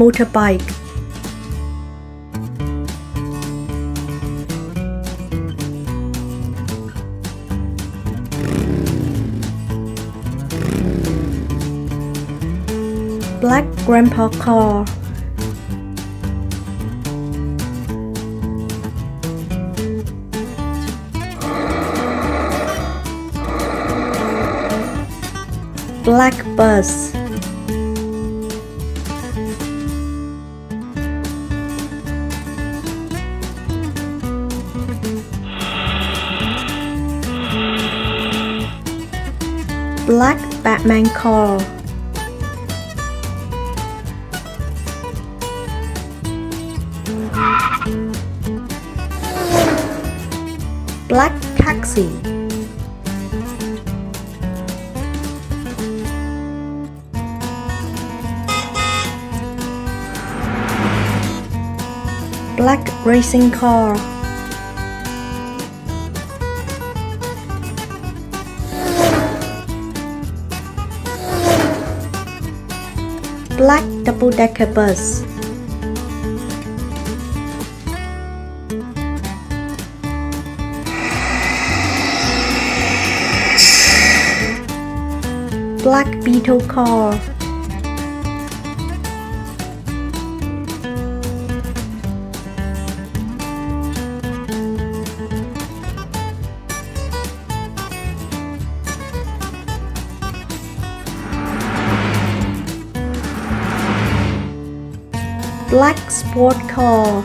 motorbike. Black grandpa car. Black bus batman car black taxi. Black racing car black double-decker bus black beetle car black sport car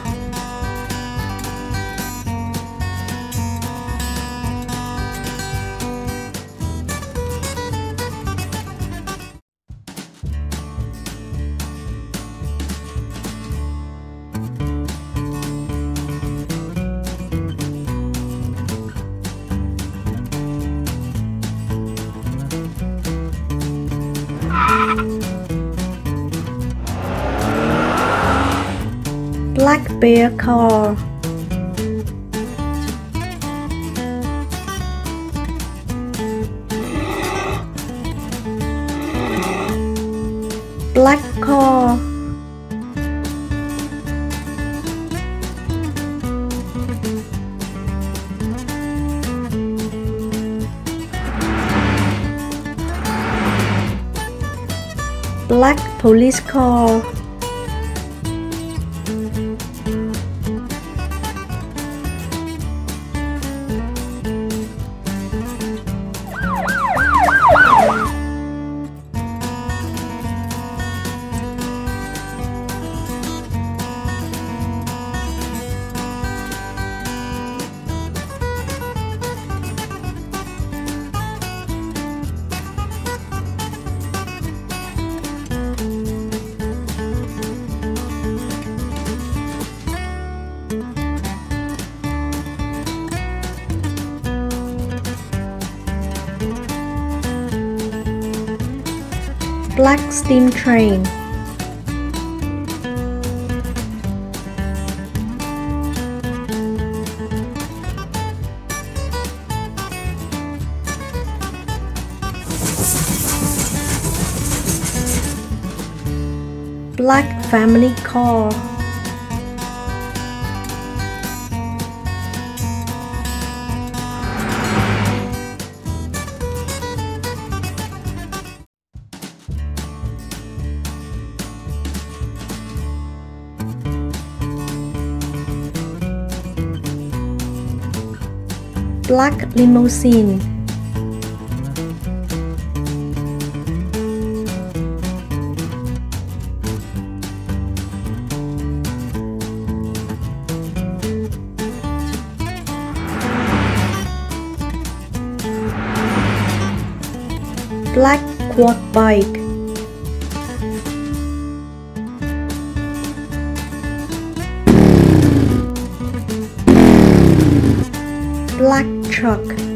black bear car black car black police car steam train. Black family car black limousine. Black quad bike truck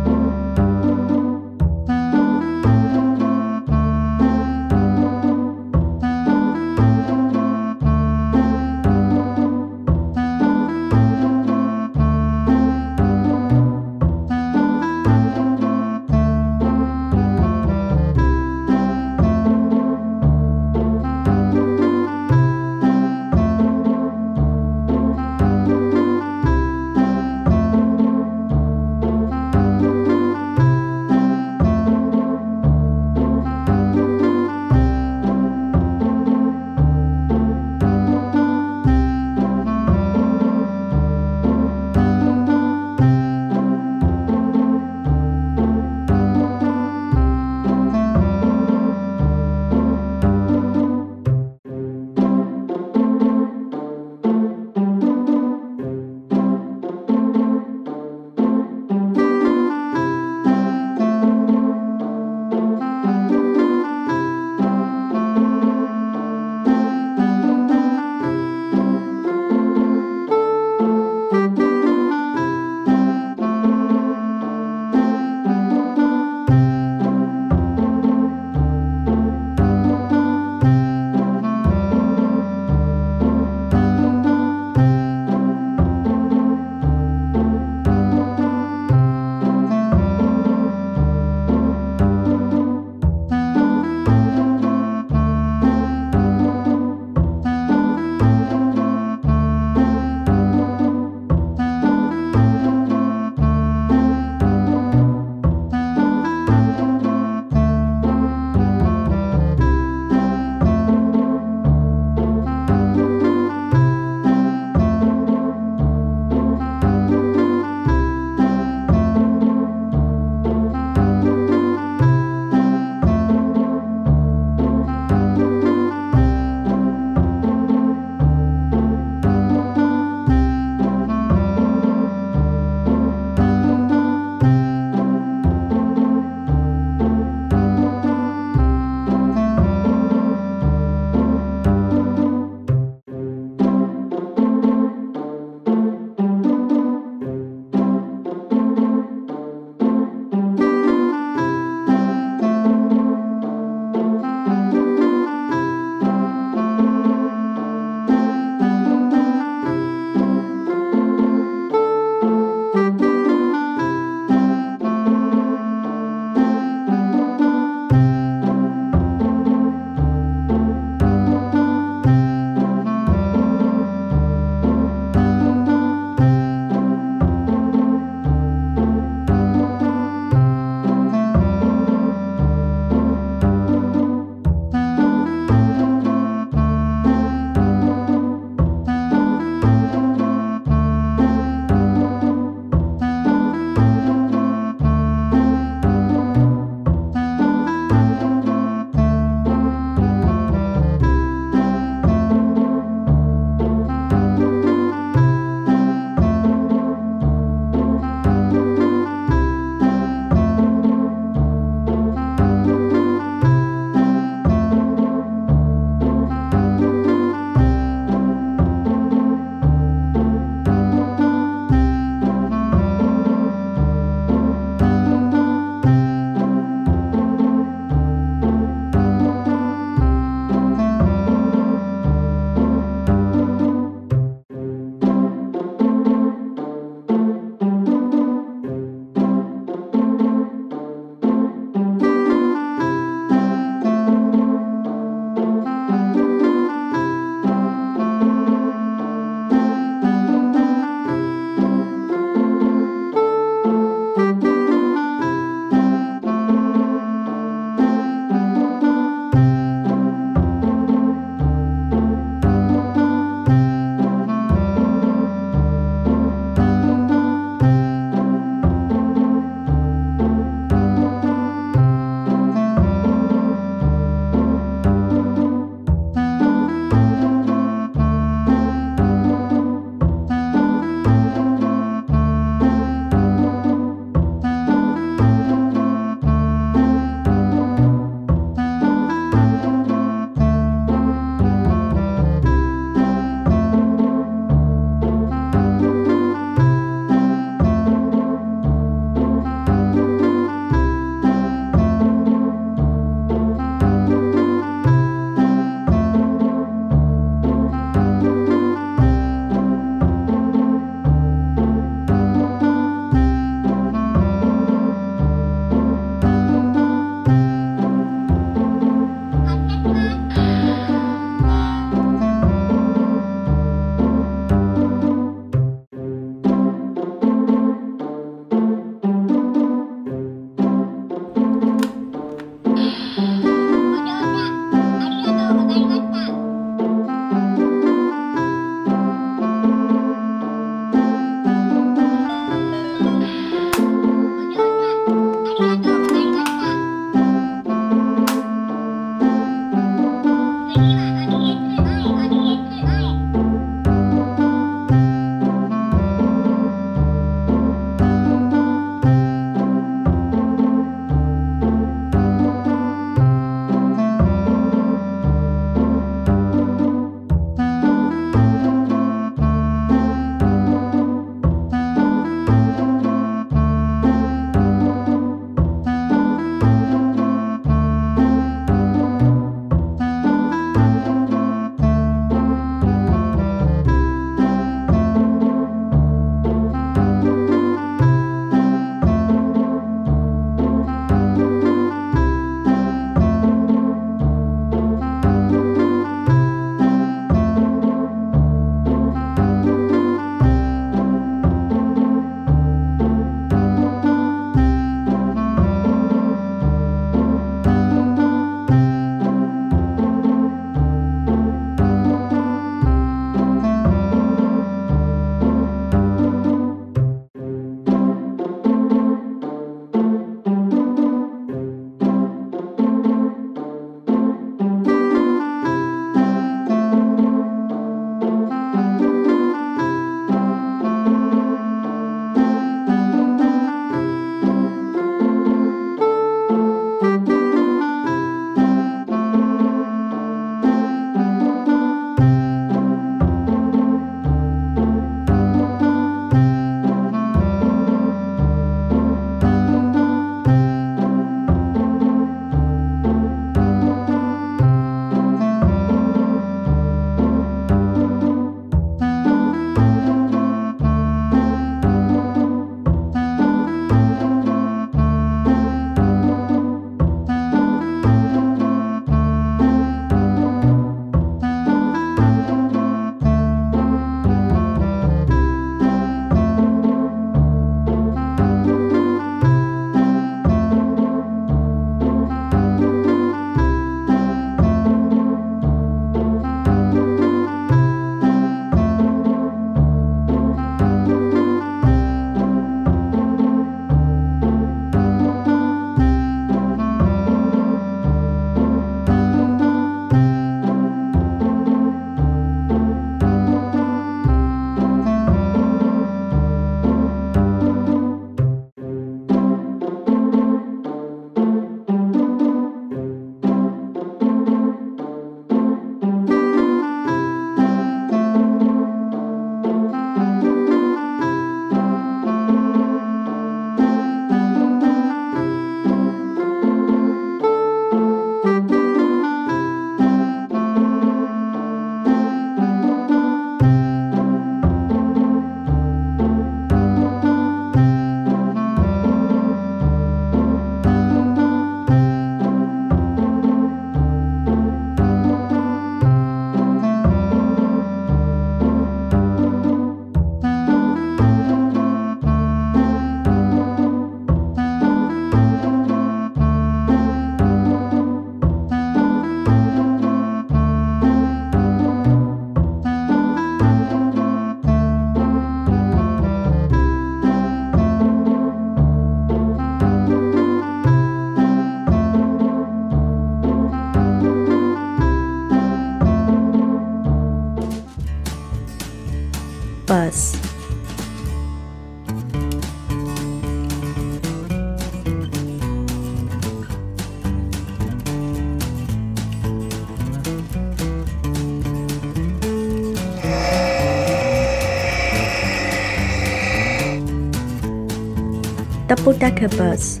Bus.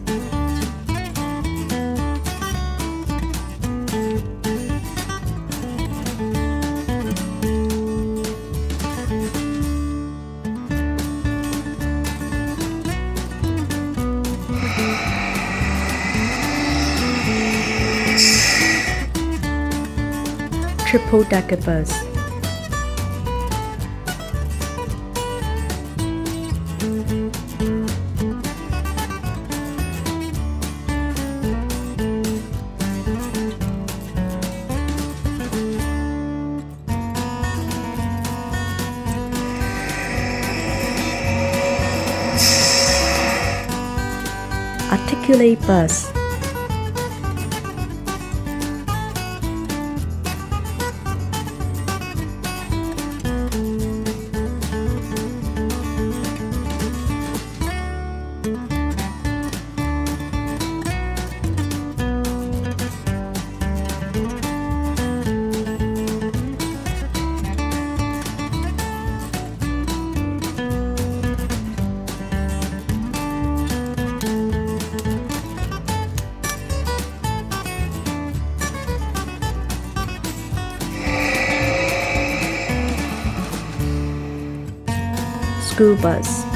Triple decker bus. Articulate bus. School bus.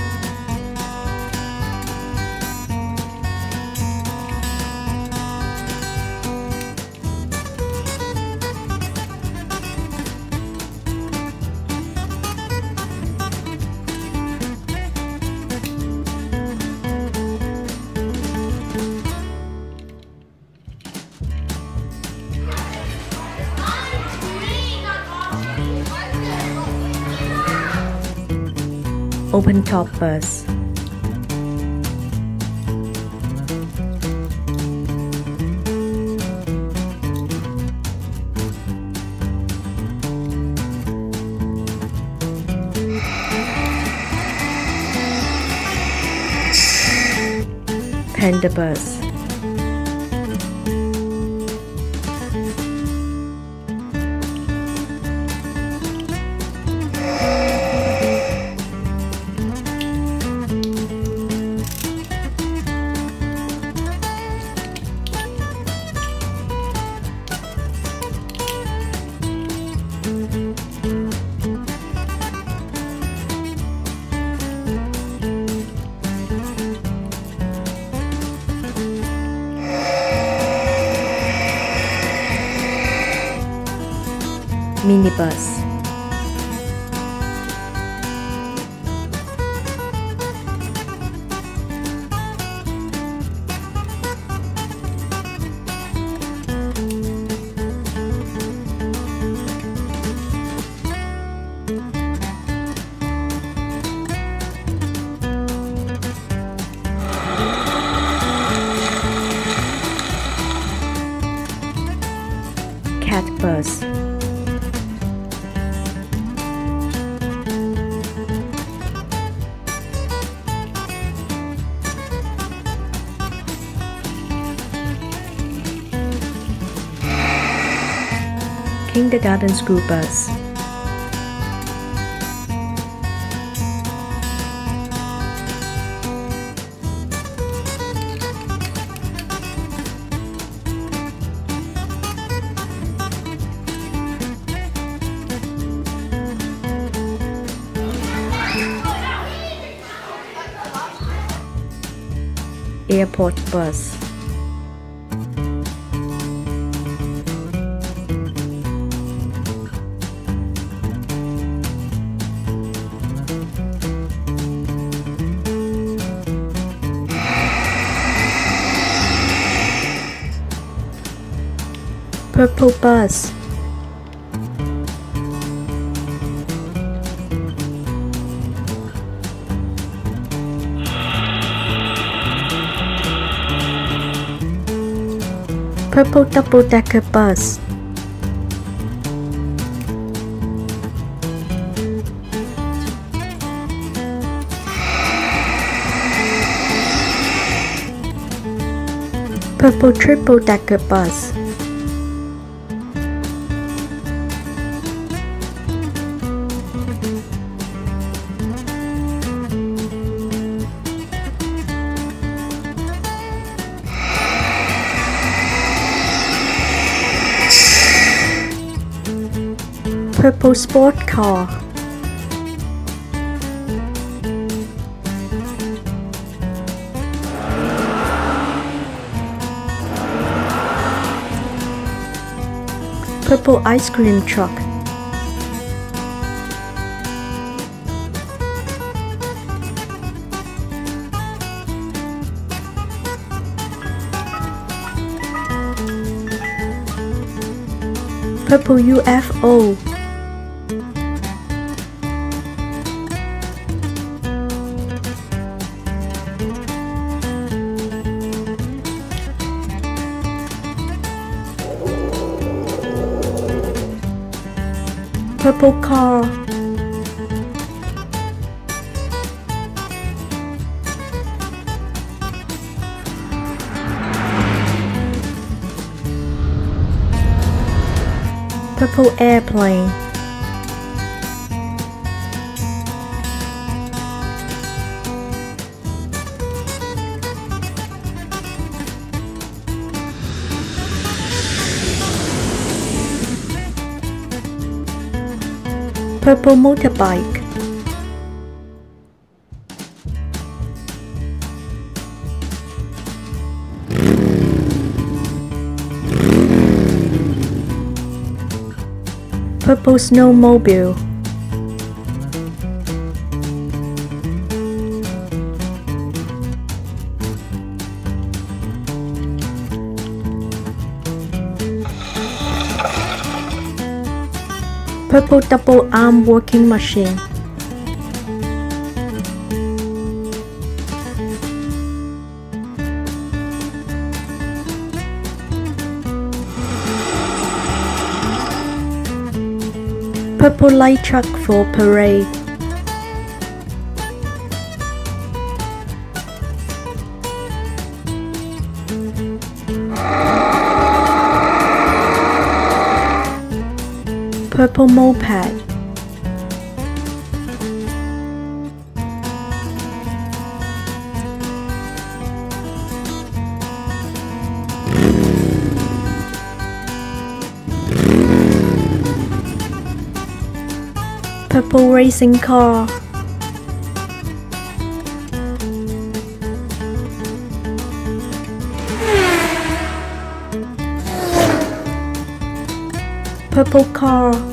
Open top bus. Panda bus. Minibus. Kindergarten school bus. Airport bus. Purple Bus. Purple Double Decker Bus. Purple Triple Decker Bus. Purple sport car. Purple ice cream truck. Purple UFO. Purple car. Purple airplane. Purple motorbike. Purple snowmobile. Purple double arm working machine. Purple light truck for parade. Purple moped. Purple racing car. Purple car.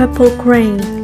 Purple crane.